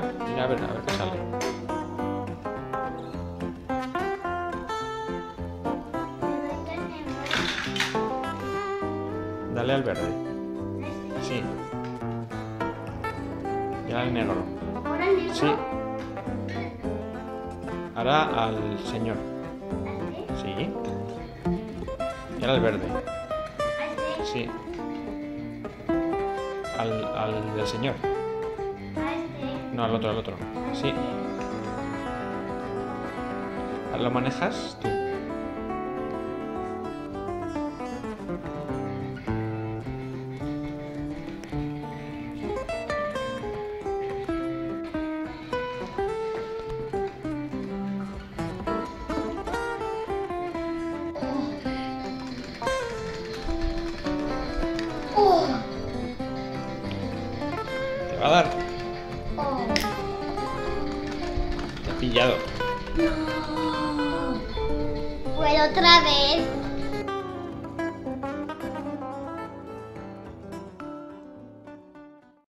Venga, mira a ver, a ver qué sale. Dale al verde. Sí. Y al negro. Ahora el negro. Sí. Ahora al señor. Sí. Y ahora al verde. Sí. Al, al del señor. No, al otro, al otro. Sí. ¿Lo manejas tú? Oh. ¿Te va a dar? Pillado. No. Pues otra vez.